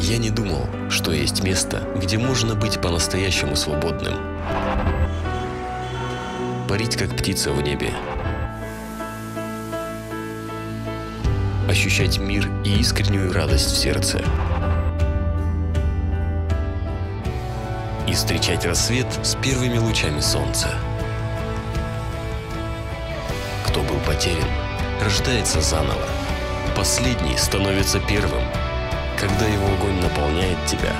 Я не думал, что есть место, где можно быть по-настоящему свободным. Парить как птица в небе. Ощущать мир и искреннюю радость в сердце. И встречать рассвет с первыми лучами солнца. Кто был потерян, рождается заново. Последний становится первым – когда его огонь наполняет тебя,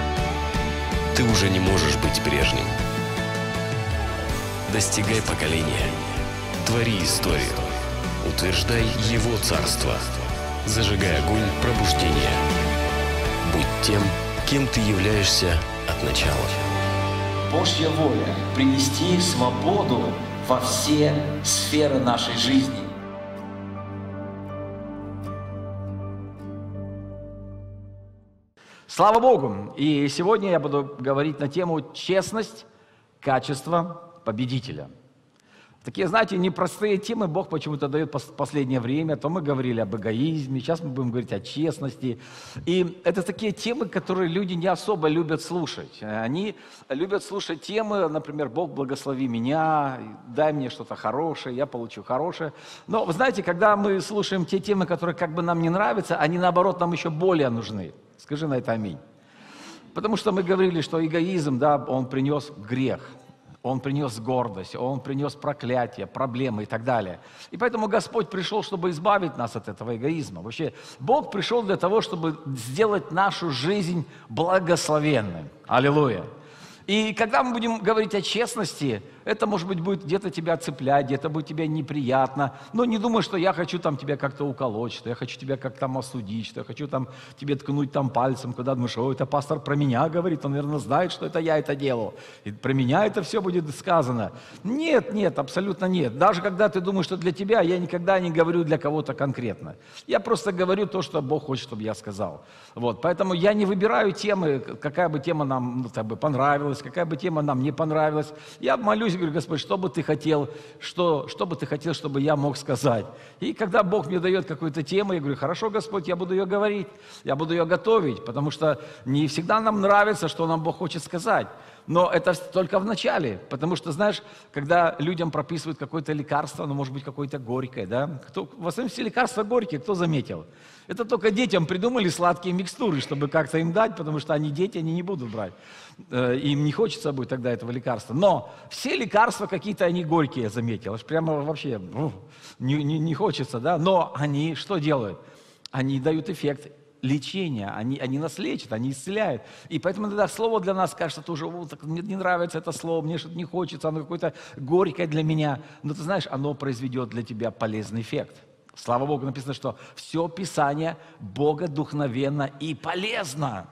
ты уже не можешь быть прежним. Достигай поколения, твори историю, утверждай его царство, зажигай огонь пробуждения. Будь тем, кем ты являешься от начала. Божья воля – принести свободу во все сферы нашей жизни. Слава Богу! И сегодня я буду говорить на тему «Честность, качество победителя». Такие, знаете, непростые темы Бог почему-то дает в последнее время. То мы говорили об эгоизме, сейчас мы будем говорить о честности. И это такие темы, которые люди не особо любят слушать. Они любят слушать темы, например, «Бог благослови меня», «Дай мне что-то хорошее, я получу хорошее». Но, вы знаете, когда мы слушаем те темы, которые как бы нам не нравятся, они, наоборот, нам еще более нужны – Скажи на это аминь. Потому что мы говорили, что эгоизм, да, он принес грех, он принес гордость, он принес проклятие, проблемы и так далее. И поэтому Господь пришел, чтобы избавить нас от этого эгоизма. Вообще, Бог пришел для того, чтобы сделать нашу жизнь благословенной. Аллилуйя. И когда мы будем говорить о честности, это, может быть, будет где-то тебя цеплять, где-то будет тебе неприятно. Но не думай, что я хочу там тебя как-то уколоть, что я хочу тебя как-то там осудить, что я хочу там тебе ткнуть там пальцем, когда думаешь, о, это пастор про меня говорит, он, наверное, знает, что это я это делал. И про меня это все будет сказано. Нет, нет, абсолютно нет. Даже когда ты думаешь, что для тебя, я никогда не говорю для кого-то конкретно. Я просто говорю то, что Бог хочет, чтобы я сказал. Вот. Поэтому я не выбираю темы, какая бы тема нам ну, так бы понравилась, какая бы тема нам не понравилась. Я молюсь говорю, Господь, что бы ты хотел, что, что бы ты хотел, чтобы я мог сказать. И когда Бог мне дает какую-то тему, я говорю, хорошо, Господь, я буду ее говорить, я буду ее готовить, потому что не всегда нам нравится, что нам Бог хочет сказать. Но это только в начале, потому что, знаешь, когда людям прописывают какое-то лекарство, оно может быть какое-то горькое, да? Кто, в основном все лекарства горькие, кто заметил? Это только детям придумали сладкие микстуры, чтобы как-то им дать, потому что они дети, они не будут брать. Э, им не хочется будет тогда этого лекарства. Но все лекарства какие-то, они горькие, я заметил. Аж прямо вообще ну, не, не, не хочется, да? Но они что делают? Они дают эффект лечения, они, они нас лечат, они исцеляют. И поэтому иногда слово для нас кажется тоже, О, мне не нравится это слово, мне что-то не хочется, оно какое-то горькое для меня. Но ты знаешь, оно произведет для тебя полезный эффект. Слава Богу, написано, что все Писание богодухновенно и полезно.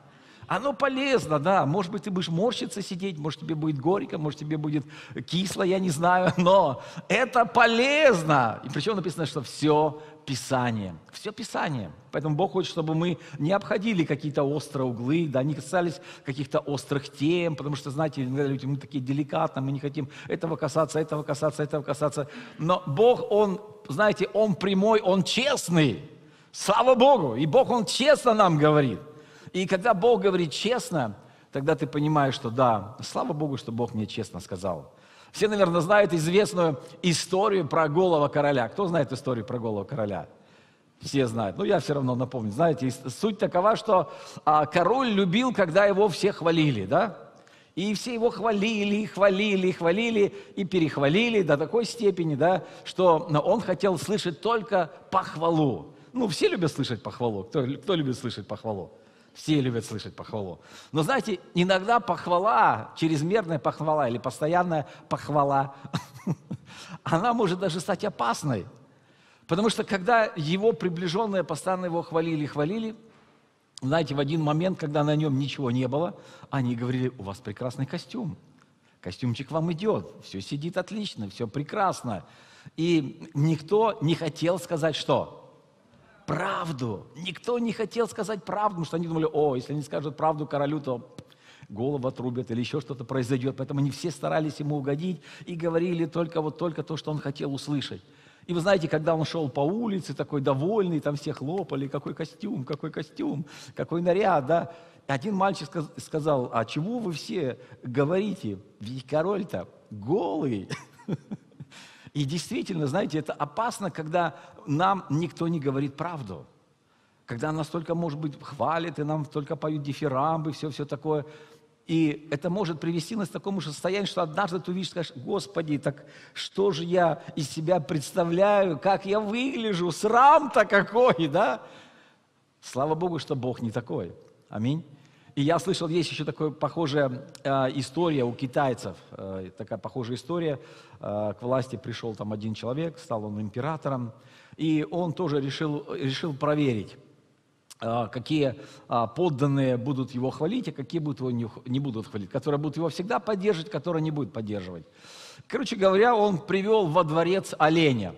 Оно полезно, да. Может быть, ты будешь морщиться сидеть, может, тебе будет горько, может, тебе будет кисло, я не знаю, но это полезно. И причем написано, что все Писание. Все Писание. Поэтому Бог хочет, чтобы мы не обходили какие-то острые углы, да, не касались каких-то острых тем, потому что, знаете, люди, мы такие деликатные, мы не хотим этого касаться, этого касаться, этого касаться. Но Бог, Он, знаете, Он прямой, Он честный. Слава Богу! И Бог, Он честно нам говорит. И когда Бог говорит честно, тогда ты понимаешь, что да, слава Богу, что Бог мне честно сказал. Все, наверное, знают известную историю про голого короля. Кто знает историю про голого короля? Все знают. Но ну, я все равно напомню. Знаете, суть такова, что а, король любил, когда его все хвалили, да? И все его хвалили, хвалили, хвалили и перехвалили до такой степени, да, что он хотел слышать только похвалу. Ну, все любят слышать похвалу. Кто, кто любит слышать похвалу? Все любят слышать похвалу. Но знаете, иногда похвала, чрезмерная похвала или постоянная похвала, она может даже стать опасной. Потому что когда его приближенные постоянно его хвалили, хвалили, знаете, в один момент, когда на нем ничего не было, они говорили, у вас прекрасный костюм, костюмчик вам идет, все сидит отлично, все прекрасно. И никто не хотел сказать что? Правду. Никто не хотел сказать правду, потому что они думали, о, если они скажут правду королю, то голову отрубят или еще что-то произойдет. Поэтому они все старались ему угодить и говорили только вот только то, что он хотел услышать. И вы знаете, когда он шел по улице, такой довольный, там все хлопали, какой костюм, какой костюм, какой наряд, да. один мальчик сказал, а чего вы все говорите? Ведь король-то голый. И действительно, знаете, это опасно, когда нам никто не говорит правду. Когда нас только, может быть, хвалят, и нам только поют дифирамбы, все-все такое. И это может привести нас к такому же состоянию, что однажды ты увидишь, скажешь, Господи, так что же я из себя представляю, как я выгляжу, срам-то какой, да? Слава Богу, что Бог не такой. Аминь. И я слышал, есть еще такая похожая э, история у китайцев, э, такая похожая история. Э, к власти пришел там один человек, стал он императором, и он тоже решил, решил проверить, э, какие э, подданные будут его хвалить, а какие будут его не, будут хвалить, которые будут его всегда поддерживать, которые не будут поддерживать. Короче говоря, он привел во дворец оленя.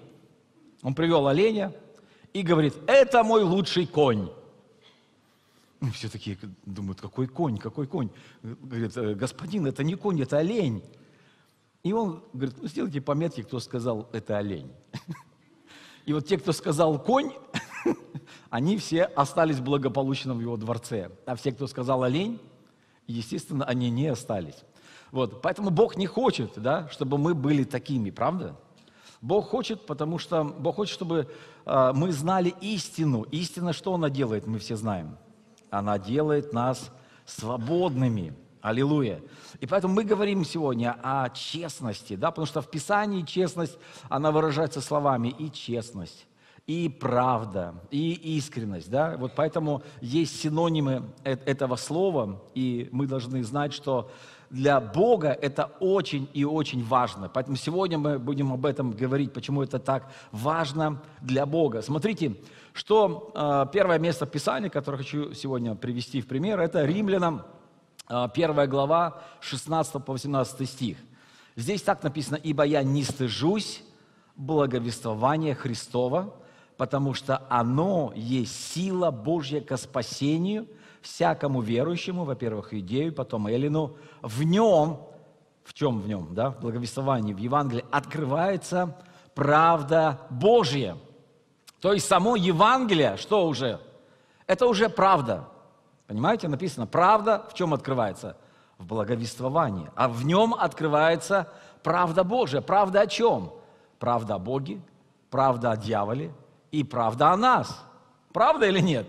Он привел оленя и говорит, это мой лучший конь. Ну, все такие думают, какой конь, какой конь. Говорит, «Э, господин, это не конь, это олень. И он говорит, ну, сделайте пометки, кто сказал, это олень. И вот те, кто сказал конь, они все остались благополучно в его дворце. А все, кто сказал олень, естественно, они не остались. Вот, поэтому Бог не хочет, да, чтобы мы были такими, правда? Бог хочет, потому что Бог хочет, чтобы э, мы знали истину. Истина, что она делает, мы все знаем – она делает нас свободными. Аллилуйя. И поэтому мы говорим сегодня о честности, да, потому что в Писании честность, она выражается словами и честность, и правда, и искренность, да. Вот поэтому есть синонимы э, этого слова, и мы должны знать, что для Бога это очень и очень важно. Поэтому сегодня мы будем об этом говорить, почему это так важно для Бога. Смотрите, что э, первое место Писания, которое хочу сегодня привести в пример, это Римлянам, э, первая глава, 16 по 18 стих. Здесь так написано, «Ибо я не стыжусь благовествования Христова, потому что оно есть сила Божья ко спасению – всякому верующему, во-первых, идею, потом Эллину, в нем, в чем в нем, да, в благовествовании, в Евангелии открывается правда Божья. То есть само Евангелие, что уже? Это уже правда. Понимаете, написано, правда в чем открывается? В благовествовании. А в нем открывается правда Божья. Правда о чем? Правда о Боге, правда о дьяволе и правда о нас. Правда или нет?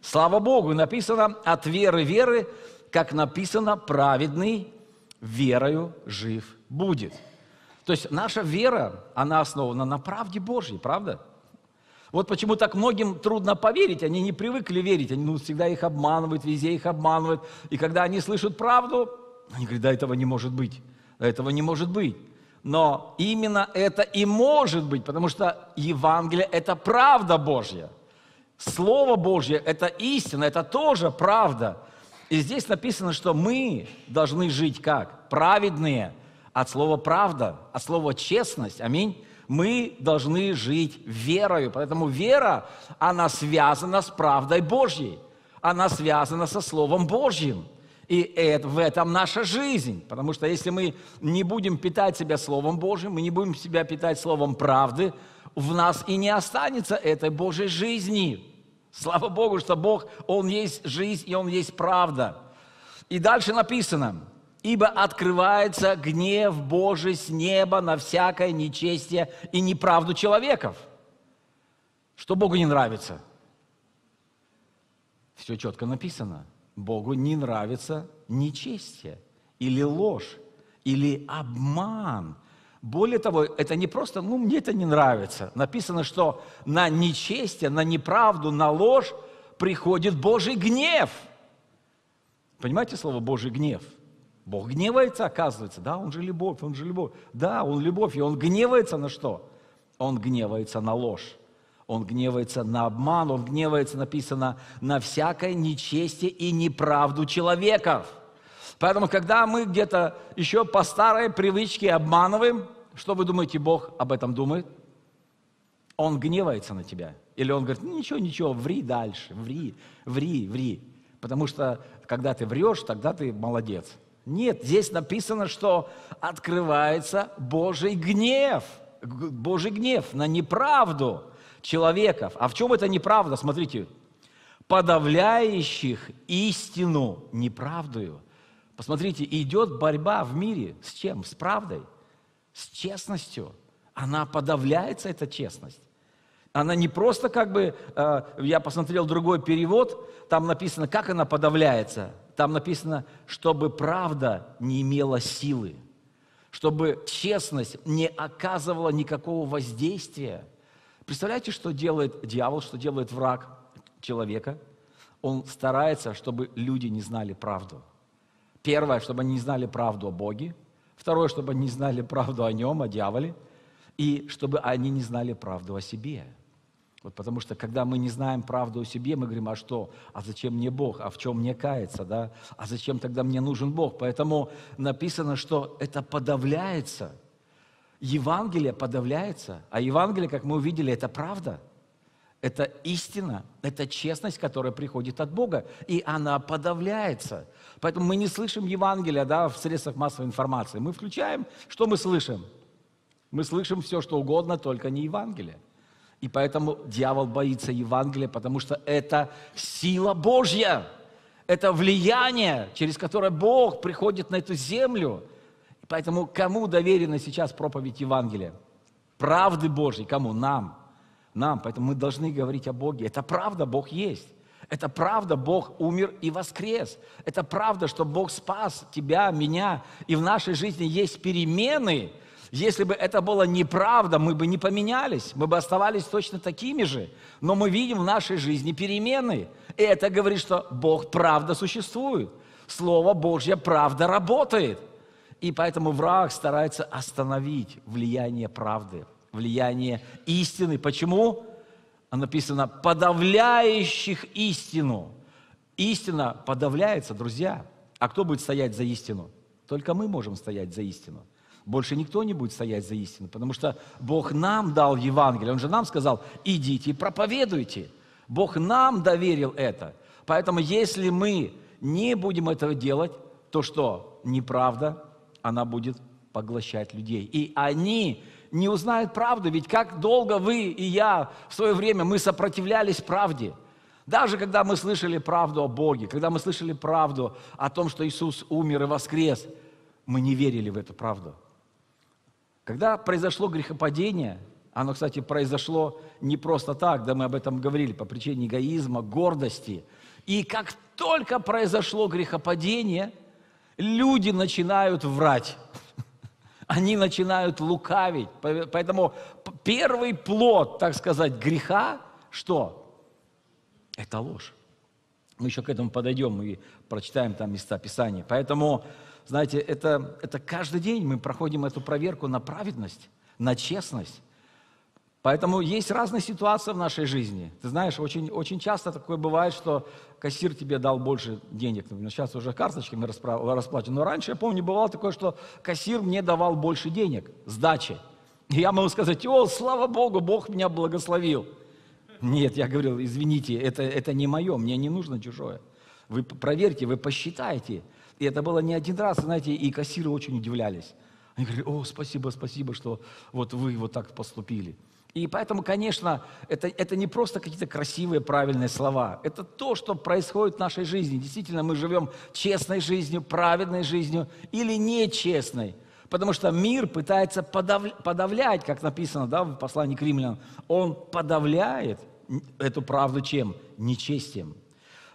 Слава Богу, написано от веры веры, как написано, праведный верою жив будет. То есть наша вера, она основана на правде Божьей, правда? Вот почему так многим трудно поверить, они не привыкли верить, они ну, всегда их обманывают, везде их обманывают. И когда они слышат правду, они говорят, да этого не может быть, да этого не может быть. Но именно это и может быть, потому что Евангелие – это правда Божья. Слово Божье – это истина, это тоже правда. И здесь написано, что мы должны жить как? Праведные. От слова «правда», от слова «честность». Аминь. Мы должны жить верою. Поэтому вера, она связана с правдой Божьей. Она связана со Словом Божьим. И это, в этом наша жизнь. Потому что если мы не будем питать себя Словом Божьим, мы не будем себя питать Словом правды, в нас и не останется этой Божьей жизни. Слава Богу, что Бог, Он есть жизнь и Он есть правда. И дальше написано, ибо открывается гнев Божий с неба на всякое нечестие и неправду человеков. Что Богу не нравится? Все четко написано. Богу не нравится нечестие или ложь, или обман, более того, это не просто, ну, мне это не нравится. Написано, что на нечестие, на неправду, на ложь приходит Божий гнев. Понимаете слово Божий гнев? Бог гневается, оказывается. Да, Он же любовь, Он же любовь. Да, Он любовь, и Он гневается на что? Он гневается на ложь. Он гневается на обман, он гневается, написано, на всякое нечестие и неправду человеков. Поэтому, когда мы где-то еще по старой привычке обманываем, что вы думаете, Бог об этом думает? Он гневается на тебя. Или он говорит, ну ничего, ничего, ври дальше, ври, ври, ври. Потому что, когда ты врешь, тогда ты молодец. Нет, здесь написано, что открывается Божий гнев. Божий гнев на неправду человеков. А в чем это неправда? Смотрите, подавляющих истину неправдою. Посмотрите, идет борьба в мире с чем? С правдой, с честностью. Она подавляется, эта честность. Она не просто как бы, э, я посмотрел другой перевод, там написано, как она подавляется. Там написано, чтобы правда не имела силы, чтобы честность не оказывала никакого воздействия. Представляете, что делает дьявол, что делает враг человека? Он старается, чтобы люди не знали правду. Первое, чтобы они не знали правду о Боге. Второе, чтобы они знали правду о нем, о дьяволе. И чтобы они не знали правду о себе. Вот потому что, когда мы не знаем правду о себе, мы говорим, а что? А зачем мне Бог? А в чем мне каяться? Да? А зачем тогда мне нужен Бог? Поэтому написано, что это подавляется. Евангелие подавляется. А Евангелие, как мы увидели, это правда. Это истина, это честность, которая приходит от Бога, и она подавляется. Поэтому мы не слышим Евангелия да, в средствах массовой информации. Мы включаем, что мы слышим? Мы слышим все, что угодно, только не Евангелие. И поэтому дьявол боится Евангелия, потому что это сила Божья. Это влияние, через которое Бог приходит на эту землю. И поэтому кому доверена сейчас проповедь Евангелия? Правды Божьей. Кому? Нам. Нам. Поэтому мы должны говорить о Боге. Это правда, Бог есть. Это правда, Бог умер и воскрес. Это правда, что Бог спас тебя, меня. И в нашей жизни есть перемены, если бы это было неправда, мы бы не поменялись, мы бы оставались точно такими же. Но мы видим в нашей жизни перемены. И это говорит, что Бог правда существует. Слово Божье правда работает. И поэтому враг старается остановить влияние правды, влияние истины. Почему? Написано, подавляющих истину. Истина подавляется, друзья. А кто будет стоять за истину? Только мы можем стоять за истину. Больше никто не будет стоять за истину, потому что Бог нам дал Евангелие. Он же нам сказал, идите и проповедуйте. Бог нам доверил это. Поэтому если мы не будем этого делать, то что? Неправда, она будет поглощать людей. И они не узнают правду. Ведь как долго вы и я в свое время мы сопротивлялись правде. Даже когда мы слышали правду о Боге, когда мы слышали правду о том, что Иисус умер и воскрес, мы не верили в эту правду. Когда произошло грехопадение, оно, кстати, произошло не просто так, да мы об этом говорили, по причине эгоизма, гордости. И как только произошло грехопадение, люди начинают врать. Они начинают лукавить. Поэтому первый плод, так сказать, греха, что? Это ложь. Мы еще к этому подойдем и прочитаем там места Писания. Поэтому знаете, это, это каждый день мы проходим эту проверку на праведность, на честность. Поэтому есть разные ситуации в нашей жизни. Ты знаешь, очень, очень часто такое бывает, что кассир тебе дал больше денег. Например, сейчас уже карточками расплачивают. Но раньше, я помню, бывало такое, что кассир мне давал больше денег, сдачи. И я могу сказать, о, слава Богу, Бог меня благословил. Нет, я говорил, извините, это, это не мое, мне не нужно чужое. Вы проверьте, вы посчитайте. И это было не один раз, знаете, и кассиры очень удивлялись. Они говорили, о, спасибо, спасибо, что вот вы вот так поступили. И поэтому, конечно, это, это не просто какие-то красивые, правильные слова. Это то, что происходит в нашей жизни. Действительно, мы живем честной жизнью, праведной жизнью или нечестной. Потому что мир пытается подав, подавлять, как написано да, в послании к римлянам. Он подавляет эту правду чем? Нечестием.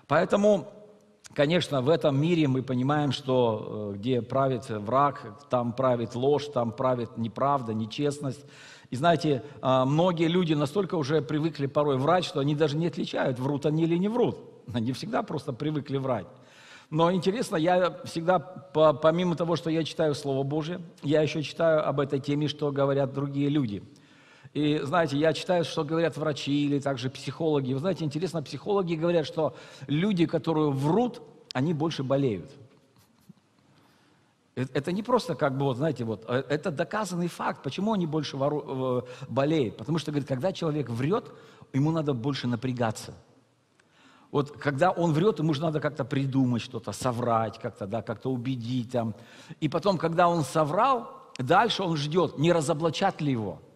Поэтому Конечно, в этом мире мы понимаем, что э, где правит враг, там правит ложь, там правит неправда, нечестность. И знаете, а, многие люди настолько уже привыкли порой врать, что они даже не отличают, врут они или не врут. Они всегда просто привыкли врать. Но интересно, я всегда, помимо того, что я читаю Слово Божие, я еще читаю об этой теме, что говорят другие люди. И знаете, я читаю, что говорят врачи или также психологи. Вы знаете, интересно, психологи говорят, что люди, которые врут, они больше болеют. Э, это не просто как бы, вот, знаете, вот, э, это доказанный факт. Почему они больше вору, э, болеют? Потому что, говорит, когда человек врет, ему надо больше напрягаться. Вот когда он врет, ему же надо как-то придумать что-то, соврать как-то, да, как-то убедить там. И потом, когда он соврал, дальше он ждет, не разоблачат ли его –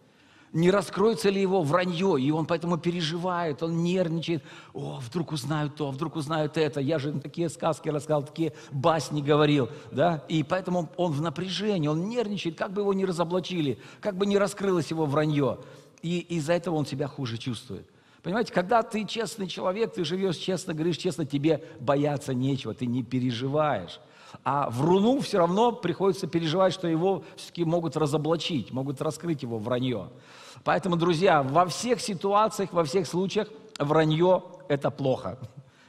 не раскроется ли его вранье, и он поэтому переживает, он нервничает. О, вдруг узнают то, вдруг узнают это. Я же такие сказки рассказал, такие басни говорил, да, и поэтому он в напряжении, он нервничает, как бы его не разоблачили, как бы не раскрылось его вранье. И из-за этого он себя хуже чувствует. Понимаете, когда ты честный человек, ты живешь честно, говоришь честно, тебе бояться нечего, ты не переживаешь. А вруну все равно приходится переживать, что его все-таки могут разоблачить, могут раскрыть его вранье. Поэтому, друзья, во всех ситуациях, во всех случаях вранье – это плохо.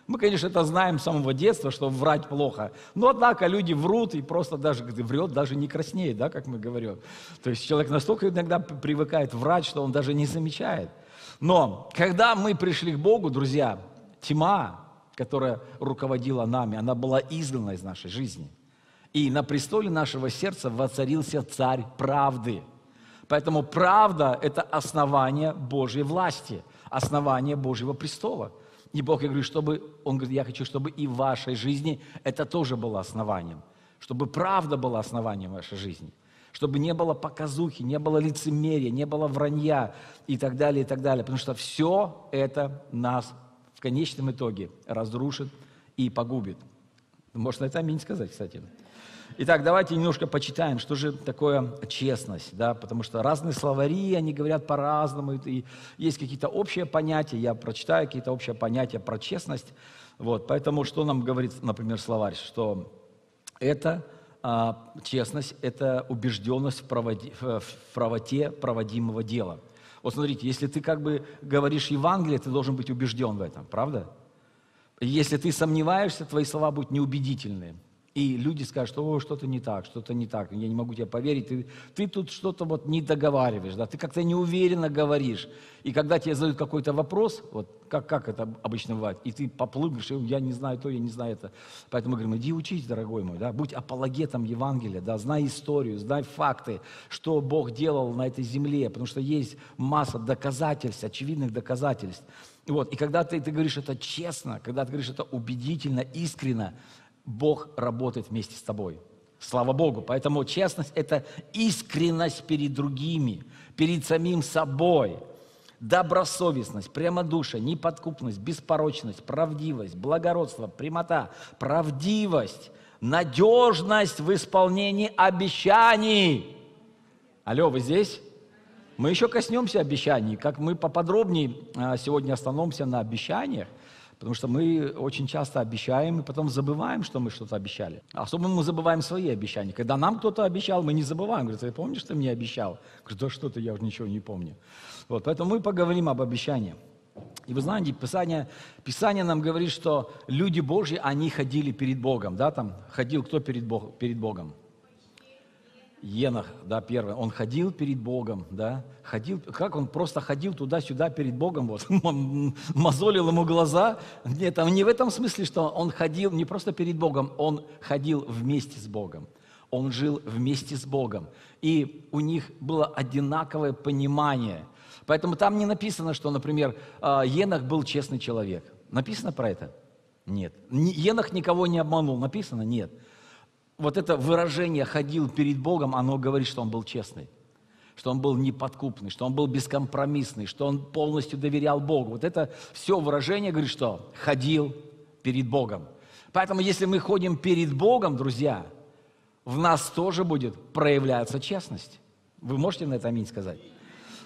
Мы, конечно, это знаем с самого детства, что врать плохо. Но, однако, люди врут и просто даже врет, даже не краснеет, да, как мы говорим. То есть человек настолько иногда привыкает врать, что он даже не замечает. Но когда мы пришли к Богу, друзья, тьма, которая руководила нами, она была изгнана из нашей жизни. И на престоле нашего сердца воцарился царь правды. Поэтому правда – это основание Божьей власти, основание Божьего престола. И Бог говорит, чтобы, Он говорит, я хочу, чтобы и в вашей жизни это тоже было основанием. Чтобы правда была основанием вашей жизни – чтобы не было показухи, не было лицемерия, не было вранья и так далее, и так далее. Потому что все это нас конечном итоге разрушит и погубит. Можно это аминь сказать, кстати. Итак, давайте немножко почитаем, что же такое честность, да, потому что разные словари, они говорят по-разному, и есть какие-то общие понятия, я прочитаю какие-то общие понятия про честность, вот, поэтому что нам говорит, например, словарь, что это а, честность – это убежденность в, проводи, в правоте проводимого дела. Вот смотрите, если ты как бы говоришь Евангелие, ты должен быть убежден в этом, правда? Если ты сомневаешься, твои слова будут неубедительные. И люди скажут, что что-то не так, что-то не так, я не могу тебе поверить, ты, ты тут что-то вот не договариваешь, да, ты как-то неуверенно говоришь. И когда тебе задают какой-то вопрос, вот как, как это обычно бывает, и ты поплывешь, я не знаю то, я не знаю это. Поэтому мы говорим, иди учись, дорогой мой, да, будь апологетом Евангелия, да, знай историю, знай факты, что Бог делал на этой земле, потому что есть масса доказательств, очевидных доказательств. Вот, и когда ты, ты говоришь это честно, когда ты говоришь это убедительно, искренно, Бог работает вместе с тобой. Слава Богу. Поэтому честность – это искренность перед другими, перед самим собой. Добросовестность, прямодушие, неподкупность, беспорочность, правдивость, благородство, прямота, правдивость, надежность в исполнении обещаний. Алло, вы здесь? Мы еще коснемся обещаний, как мы поподробнее а, сегодня остановимся на обещаниях. Потому что мы очень часто обещаем и потом забываем, что мы что-то обещали. Особенно мы забываем свои обещания. Когда нам кто-то обещал, мы не забываем. Говорит, ты помнишь, ты мне обещал? Говорит, да что-то я уже ничего не помню. Вот, поэтому мы поговорим об обещании. И вы знаете, Писание, Писание нам говорит, что люди Божьи, они ходили перед Богом. Да, там ходил кто перед, Бог, перед Богом? Енах, да, первый, он ходил перед Богом, да, ходил, как он просто ходил туда-сюда перед Богом, вот, мозолил ему глаза. Нет, там не в этом смысле, что он ходил не просто перед Богом, он ходил вместе с Богом. Он жил вместе с Богом. И у них было одинаковое понимание. Поэтому там не написано, что, например, а, Енах был честный человек. Написано про это? Нет. Енах никого не обманул. Написано? Нет вот это выражение «ходил перед Богом», оно говорит, что он был честный, что он был неподкупный, что он был бескомпромиссный, что он полностью доверял Богу. Вот это все выражение говорит, что «ходил перед Богом». Поэтому если мы ходим перед Богом, друзья, в нас тоже будет проявляться честность. Вы можете на это аминь сказать?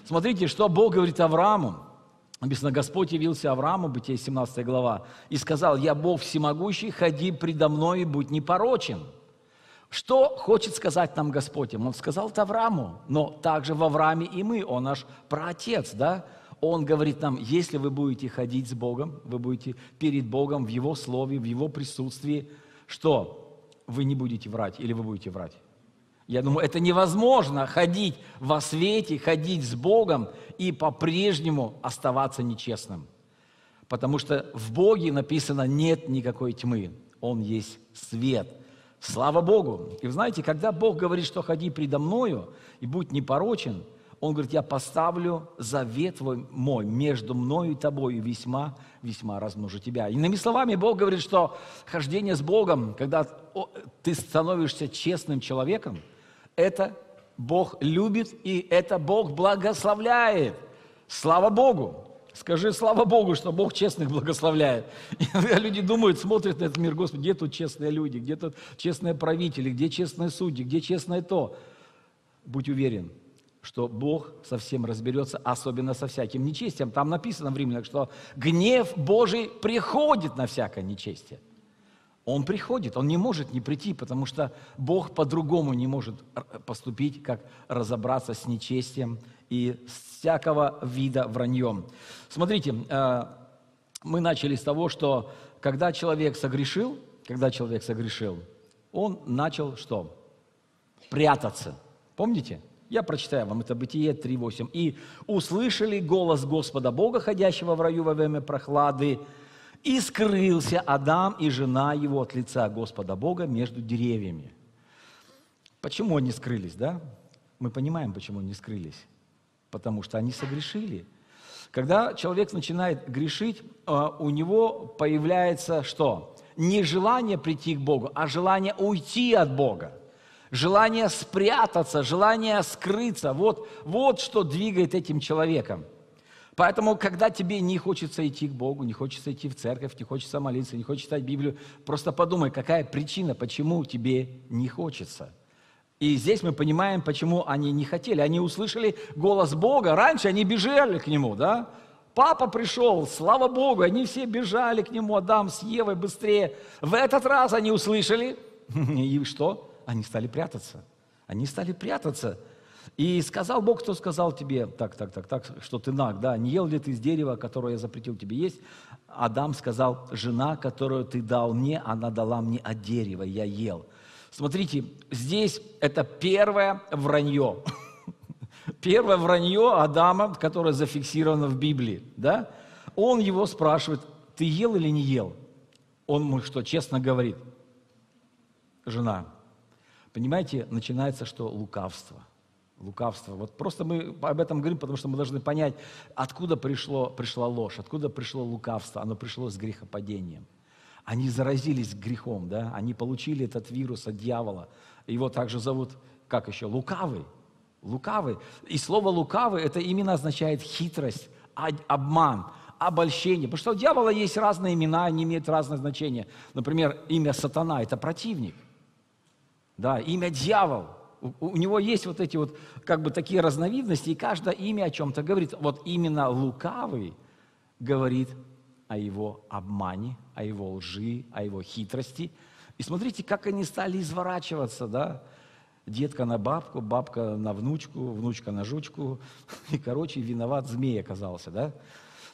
Смотрите, что Бог говорит Аврааму. Написано, Господь явился Аврааму, Бытие 17 глава, и сказал, «Я Бог всемогущий, ходи предо мной и будь непорочен». Что хочет сказать нам Господь? Он сказал это Аврааму, но также в Аврааме и мы, он наш праотец, да? Он говорит нам, если вы будете ходить с Богом, вы будете перед Богом в Его Слове, в Его присутствии, что вы не будете врать или вы будете врать. Я думаю, это невозможно ходить во свете, ходить с Богом и по-прежнему оставаться нечестным. Потому что в Боге написано нет никакой тьмы. Он есть свет – Слава Богу! И вы знаете, когда Бог говорит, что ходи предо мною и будь непорочен, Он говорит, я поставлю завет мой между мною и тобой, и весьма, весьма размножу тебя. Иными словами, Бог говорит, что хождение с Богом, когда ты становишься честным человеком, это Бог любит, и это Бог благословляет. Слава Богу! Скажи, слава Богу, что Бог честных благословляет. И люди думают, смотрят на этот мир, Господи, где тут честные люди, где тут честные правители, где честные судьи, где честное то. Будь уверен, что Бог совсем разберется, особенно со всяким нечестием. Там написано в Римлянах, что гнев Божий приходит на всякое нечестие. Он приходит, он не может не прийти, потому что Бог по-другому не может поступить, как разобраться с нечестием и всякого вида враньем. Смотрите, э, мы начали с того, что когда человек согрешил, когда человек согрешил, он начал что? Прятаться. Помните? Я прочитаю вам, это Бытие 3.8. «И услышали голос Господа Бога, ходящего в раю во время прохлады, и скрылся Адам и жена его от лица Господа Бога между деревьями. Почему они скрылись, да? Мы понимаем, почему они скрылись. Потому что они согрешили. Когда человек начинает грешить, а, у него появляется что? Не желание прийти к Богу, а желание уйти от Бога. Желание спрятаться, желание скрыться. Вот, вот что двигает этим человеком. Поэтому, когда тебе не хочется идти к Богу, не хочется идти в церковь, не хочется молиться, не хочется читать Библию, просто подумай, какая причина, почему тебе не хочется. И здесь мы понимаем, почему они не хотели. Они услышали голос Бога. Раньше они бежали к Нему, да? Папа пришел, слава Богу, они все бежали к Нему, Адам с Евой быстрее. В этот раз они услышали, и что? Они стали прятаться. Они стали прятаться. И сказал Бог, кто сказал тебе, так, так, так, так, что ты наг, да, не ел ли ты из дерева, которое я запретил тебе есть? Адам сказал, жена, которую ты дал мне, она дала мне от дерева, я ел. Смотрите, здесь это первое вранье. Первое вранье Адама, которое зафиксировано в Библии, да? Он его спрашивает, ты ел или не ел? Он ему что, честно говорит, жена. Понимаете, начинается что? Лукавство лукавство. Вот просто мы об этом говорим, потому что мы должны понять, откуда пришло, пришла ложь, откуда пришло лукавство. Оно пришло с грехопадением. Они заразились грехом, да? они получили этот вирус от дьявола. Его также зовут, как еще, лукавый. Лукавый. И слово лукавый, это именно означает хитрость, обман, обольщение. Потому что у дьявола есть разные имена, они имеют разное значение. Например, имя сатана – это противник. Да, имя дьявол – у, него есть вот эти вот как бы такие разновидности, и каждое имя о чем-то говорит. Вот именно лукавый говорит о его обмане, о его лжи, о его хитрости. И смотрите, как они стали изворачиваться, да? Детка на бабку, бабка на внучку, внучка на жучку. И, короче, виноват змей оказался, да?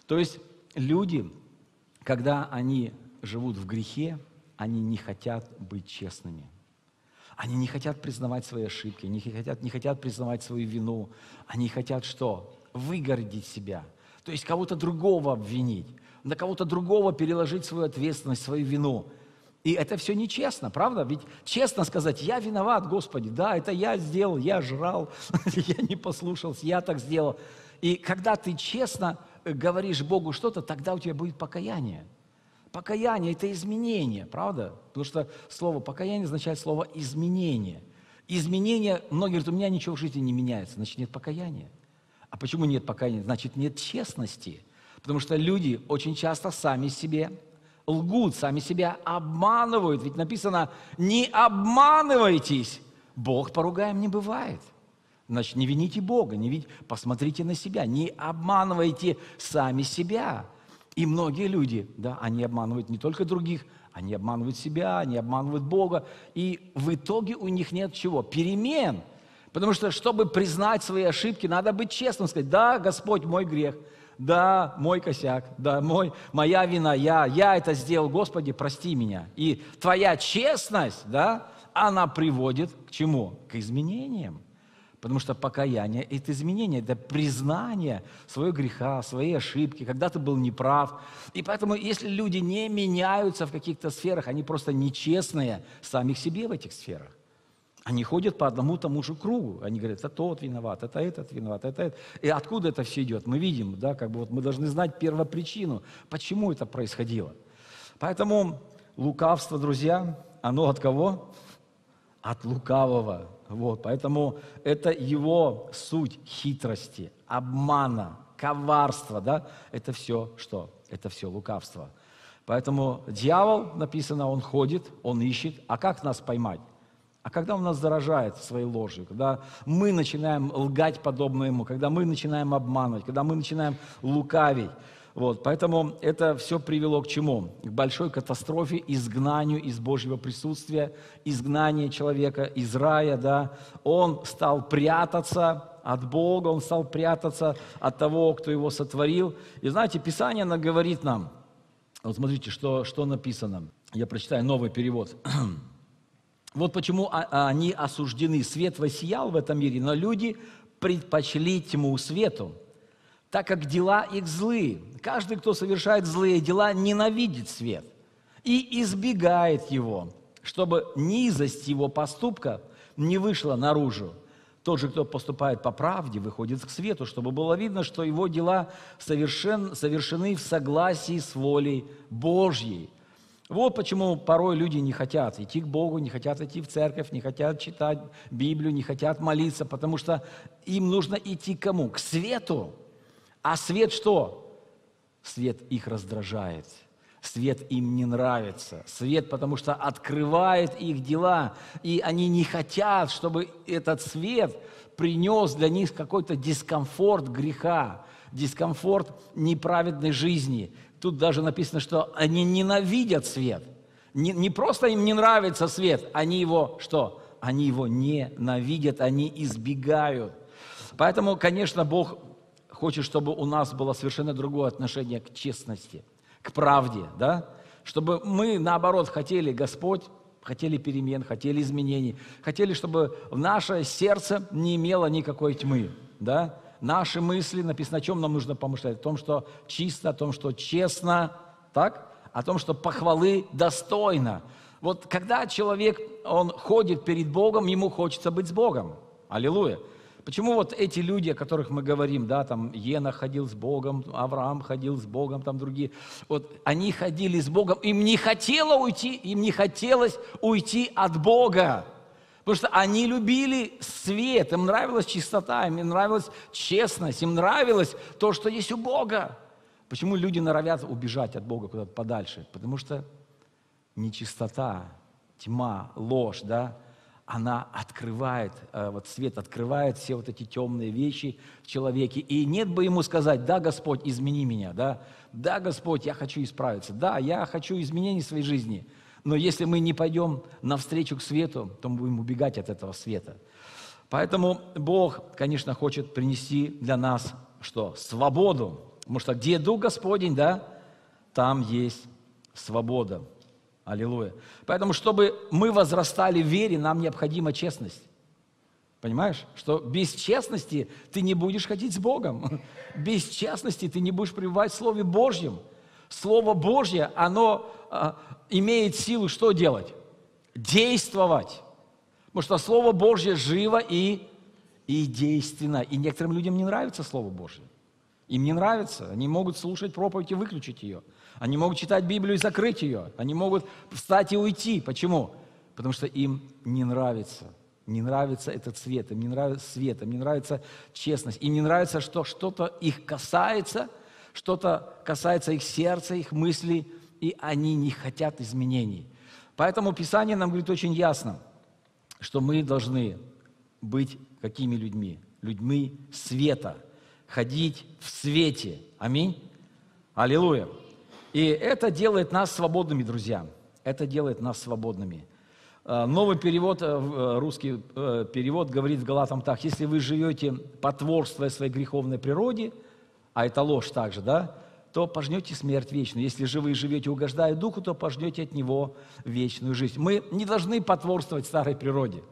То есть люди, когда они живут в грехе, они не хотят быть честными – они не хотят признавать свои ошибки, не хотят, не хотят признавать свою вину. Они хотят что? Выгородить себя. То есть кого-то другого обвинить, на кого-то другого переложить свою ответственность, свою вину. И это все нечестно, правда? Ведь честно сказать, я виноват, Господи, да, это я сделал, я жрал, я не послушался, я так сделал. И когда ты честно говоришь Богу что-то, тогда у тебя будет покаяние. Покаяние – это изменение, правда? Потому что слово покаяние означает слово изменение. Изменение, многие говорят, у меня ничего в жизни не меняется, значит, нет покаяния. А почему нет покаяния? Значит, нет честности. Потому что люди очень часто сами себе лгут, сами себя обманывают. Ведь написано, не обманывайтесь, Бог поругаем не бывает. Значит, не вините Бога, не вините, посмотрите на себя, не обманывайте сами себя. И многие люди, да, они обманывают не только других, они обманывают себя, они обманывают Бога. И в итоге у них нет чего? Перемен. Потому что, чтобы признать свои ошибки, надо быть честным, сказать, да, Господь, мой грех, да, мой косяк, да, мой, моя вина, я, я это сделал, Господи, прости меня. И твоя честность, да, она приводит к чему? К изменениям. Потому что покаяние – это изменение, это признание своего греха, своей ошибки, когда ты был неправ. И поэтому, если люди не меняются в каких-то сферах, они просто нечестные самих себе в этих сферах. Они ходят по одному тому же кругу. Они говорят, это тот виноват, это этот виноват, это этот. И откуда это все идет? Мы видим, да, как бы вот мы должны знать первопричину, почему это происходило. Поэтому лукавство, друзья, оно от кого? От лукавого Вот, поэтому это его суть хитрости, обмана, коварства, да? Это все что? Это все лукавство. Поэтому дьявол, написано, он ходит, он ищет. А как нас поймать? А когда он нас заражает своей ложью, когда мы начинаем лгать подобно ему, когда мы начинаем обманывать, когда мы начинаем лукавить, вот, поэтому это все привело к чему? К большой катастрофе, изгнанию из Божьего присутствия, изгнание человека из рая, да. Он стал прятаться от Бога, он стал прятаться от того, кто его сотворил. И знаете, Писание говорит нам, вот смотрите, что, что написано. Я прочитаю новый перевод. Вот почему они осуждены. Свет воссиял в этом мире, но люди предпочли тьму свету, так как дела их злые. Каждый, кто совершает злые дела, ненавидит свет и избегает его, чтобы низость его поступка не вышла наружу. Тот же, кто поступает по правде, выходит к свету, чтобы было видно, что его дела совершен, совершены в согласии с волей Божьей. Вот почему порой люди не хотят идти к Богу, не хотят идти в церковь, не хотят читать Библию, не хотят молиться, потому что им нужно идти к кому? К свету. А свет что? Свет их раздражает. Свет им не нравится. Свет, потому что открывает их дела. И они не хотят, чтобы этот свет принес для них какой-то дискомфорт греха, дискомфорт неправедной жизни, Тут даже написано, что они ненавидят свет. Не, не просто им не нравится свет, они его что? Они его ненавидят, они избегают. Поэтому, конечно, Бог хочет, чтобы у нас было совершенно другое отношение к честности, к правде, да? Чтобы мы, наоборот, хотели, Господь, хотели перемен, хотели изменений, хотели, чтобы наше сердце не имело никакой тьмы, да? наши мысли, написано, о чем нам нужно помышлять? О том, что чисто, о том, что честно, так? О том, что похвалы достойно. Вот когда человек, он ходит перед Богом, ему хочется быть с Богом. Аллилуйя. Почему вот эти люди, о которых мы говорим, да, там Ена ходил с Богом, Авраам ходил с Богом, там другие, вот они ходили с Богом, им не хотело уйти, им не хотелось уйти от Бога. Потому что они любили свет, им нравилась чистота, им нравилась честность, им нравилось то, что есть у Бога. Почему люди норовят убежать от Бога куда-то подальше? Потому что нечистота, тьма, ложь, да, она открывает, э, вот свет открывает все вот эти темные вещи в человеке. И нет бы ему сказать, да, Господь, измени меня, да, да, Господь, я хочу исправиться, да, я хочу изменений в своей жизни – но если мы не пойдем навстречу к свету, то мы будем убегать от этого света. Поэтому Бог, конечно, хочет принести для нас что? Свободу. Потому что где Дух Господень, да, там есть свобода. Аллилуйя. Поэтому, чтобы мы возрастали в вере, нам необходима честность. Понимаешь? Что без честности ты не будешь ходить с Богом. Без честности ты не будешь пребывать в Слове Божьем. Слово Божье, оно а, имеет силу что делать? Действовать. Потому что Слово Божье живо и, и действенно. И некоторым людям не нравится Слово Божье. Им не нравится. Они могут слушать проповедь и выключить ее. Они могут читать Библию и закрыть ее. Они могут встать и уйти. Почему? Потому что им не нравится. Не нравится этот свет, им не нравится свет, им не нравится честность, им не нравится, что что-то их касается, что-то касается их сердца, их мыслей, и они не хотят изменений. Поэтому Писание нам говорит очень ясно, что мы должны быть какими людьми? Людьми света, ходить в свете. Аминь. Аллилуйя. И это делает нас свободными, друзья. Это делает нас свободными. А, новый перевод, э, э, русский э, перевод говорит в Галатам так. Если вы живете, потворствуя своей греховной природе, а это ложь также, да, то пожнете смерть вечную. Если же вы живете, угождая Духу, то пожнете от Него вечную жизнь. Мы не должны потворствовать старой природе.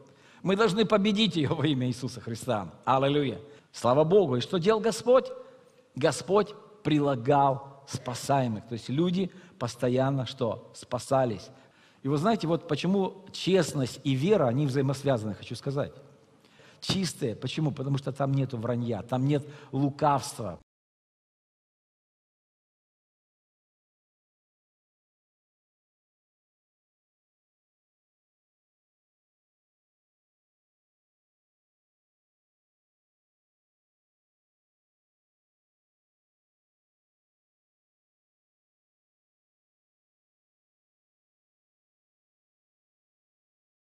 Мы должны победить ее во имя Иисуса Христа. Аллилуйя. Слава Богу. И что делал Господь? Господь прилагал спасаемых. То есть люди постоянно что? Спасались. И вы знаете, вот почему честность и вера, они взаимосвязаны, хочу сказать. Чистые. Почему? Потому что там нет вранья, там нет лукавства,